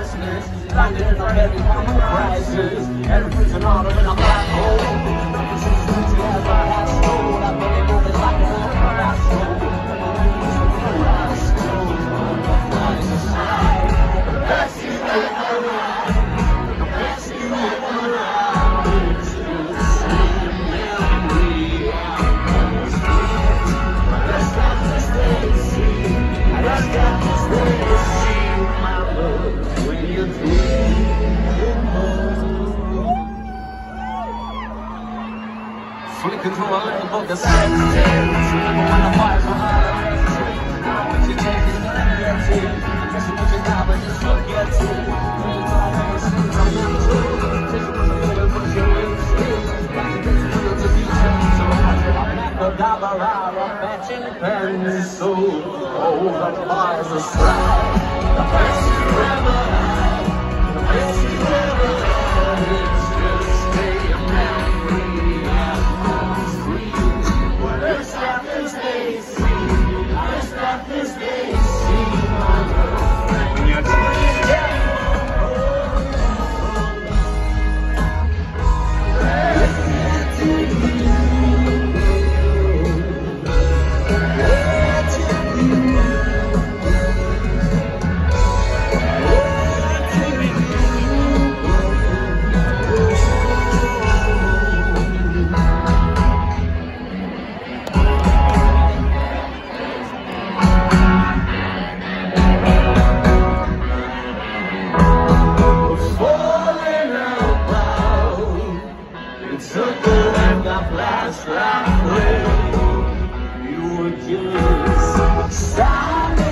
crisis. Finding in our every crisis. Every prison auto in a black hole. Flicking through a little book of Remember when fires you take is what you? Get Guess but just look at you. What you apple and a flash right away. You were just Stop